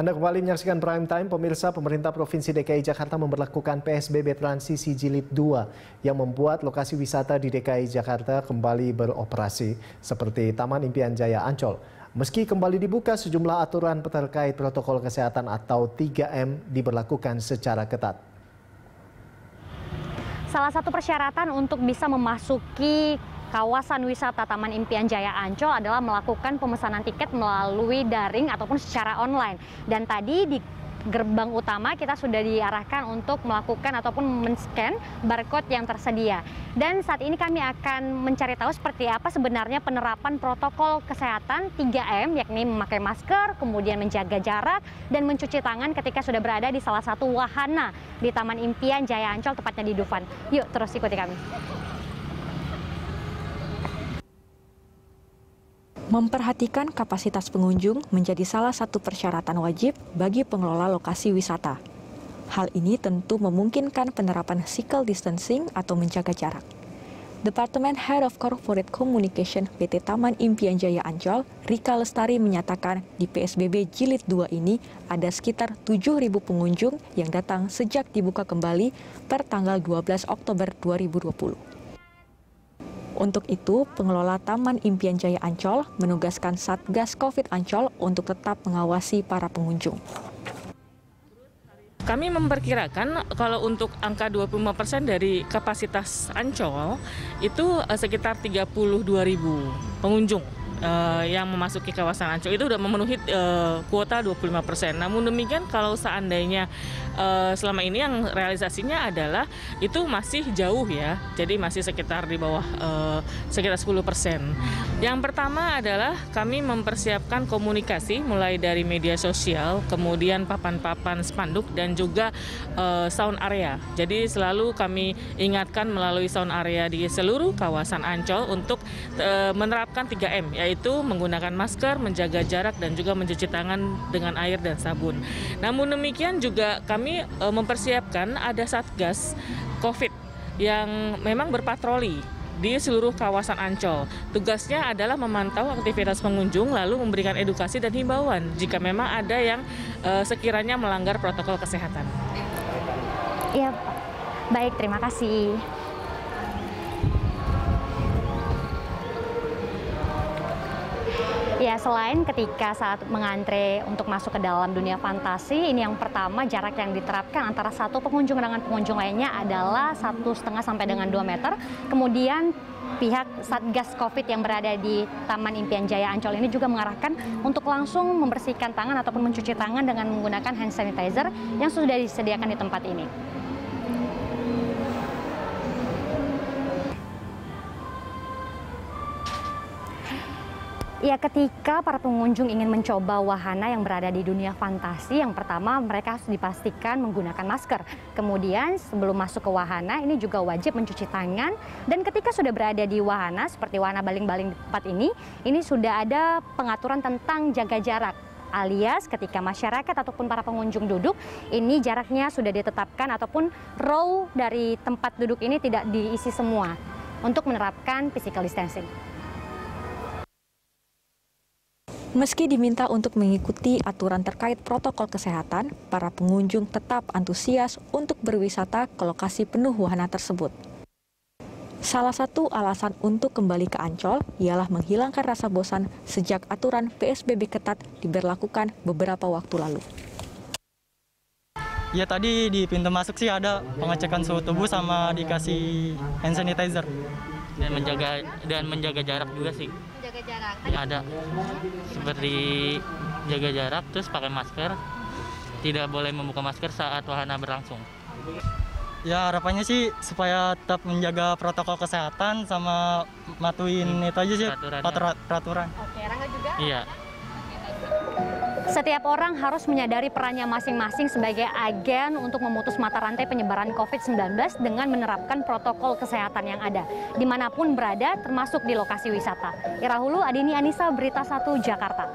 Anda kembali menyaksikan Prime Time, pemirsa pemerintah Provinsi DKI Jakarta memperlakukan PSBB transisi jilid 2 yang membuat lokasi wisata di DKI Jakarta kembali beroperasi seperti Taman Impian Jaya Ancol. Meski kembali dibuka, sejumlah aturan terkait protokol kesehatan atau 3M diberlakukan secara ketat. Salah satu persyaratan untuk bisa memasuki kawasan wisata Taman Impian Jaya Ancol adalah melakukan pemesanan tiket melalui daring ataupun secara online. Dan tadi di gerbang utama kita sudah diarahkan untuk melakukan ataupun men-scan barcode yang tersedia. Dan saat ini kami akan mencari tahu seperti apa sebenarnya penerapan protokol kesehatan 3M yakni memakai masker, kemudian menjaga jarak dan mencuci tangan ketika sudah berada di salah satu wahana di Taman Impian Jaya Ancol tepatnya di Dufan. Yuk terus ikuti kami. Memperhatikan kapasitas pengunjung menjadi salah satu persyaratan wajib bagi pengelola lokasi wisata. Hal ini tentu memungkinkan penerapan physical distancing atau menjaga jarak. Departemen Head of Corporate Communication PT Taman Impian Jaya Ancol, Rika Lestari menyatakan di PSBB Jilid 2 ini ada sekitar 7.000 pengunjung yang datang sejak dibuka kembali per tanggal 12 Oktober 2020. Untuk itu, pengelola Taman Impian Jaya Ancol menugaskan Satgas COVID Ancol untuk tetap mengawasi para pengunjung. Kami memperkirakan kalau untuk angka 25% dari kapasitas Ancol itu eh, sekitar 32 ribu pengunjung uh, yang memasuki kawasan Ancol itu sudah memenuhi uh, kuota 25%. Namun demikian kalau seandainya uh, selama ini yang realisasinya adalah itu masih jauh ya. Jadi masih sekitar di bawah uh, sekitar 10%. Yang pertama adalah kami mempersiapkan komunikasi mulai dari media sosial, kemudian papan-papan spanduk dan juga uh, sound area. Jadi selalu kami ingatkan melalui sound area di seluruh kawasan Ancol untuk menerapkan 3M yaitu yaitu menggunakan masker, menjaga jarak dan juga mencuci tangan dengan air dan sabun. Namun demikian juga kami e, mempersiapkan ada satgas COVID yang memang berpatroli di seluruh kawasan Ancol. Tugasnya adalah memantau aktivitas pengunjung lalu memberikan edukasi dan himbauan jika memang ada yang e, sekiranya melanggar protokol kesehatan. Iya, baik terima kasih. Ya, selain ketika saat mengantre untuk masuk ke dalam dunia fantasi, ini yang pertama jarak yang diterapkan antara satu pengunjung dengan pengunjung lainnya adalah satu setengah sampai dengan 2 meter. Kemudian pihak Satgas COVID yang berada di Taman Impian Jaya Ancol ini juga mengarahkan untuk langsung membersihkan tangan ataupun mencuci tangan dengan menggunakan hand sanitizer yang sudah disediakan di tempat ini. Ya, ketika para pengunjung ingin mencoba wahana yang berada di dunia fantasi, yang pertama mereka harus dipastikan menggunakan masker. Kemudian sebelum masuk ke wahana, ini juga wajib mencuci tangan. Dan ketika sudah berada di wahana, seperti wahana baling-baling tempat ini, ini sudah ada pengaturan tentang jaga jarak alias ketika masyarakat ataupun para pengunjung duduk ini jaraknya sudah ditetapkan ataupun row dari tempat duduk ini tidak diisi semua untuk menerapkan physical distancing. Meski diminta untuk mengikuti aturan terkait protokol kesehatan, para pengunjung tetap antusias untuk berwisata ke lokasi penuh wahana tersebut. Salah satu alasan untuk kembali ke Ancol ialah menghilangkan rasa bosan sejak aturan PSBB ketat diberlakukan beberapa waktu lalu. Ya tadi di pintu masuk sih ada pengecekan suhu tubuh sama dikasih hand sanitizer dan menjaga dan menjaga jarak juga sih. Jaga jarak? Ya, ada. Seperti jaga jarak terus pakai masker. Tidak boleh membuka masker saat wahana berlangsung. Ya harapannya sih supaya tetap menjaga protokol kesehatan sama matuin hmm. itu aja sih. Peraturan. Oke Rangga juga? Iya setiap orang harus menyadari perannya masing-masing sebagai agen untuk memutus mata rantai penyebaran COVID-19 dengan menerapkan protokol kesehatan yang ada, di mana pun berada, termasuk di lokasi wisata. Irahulu Adini Anissa, Berita 1, Jakarta.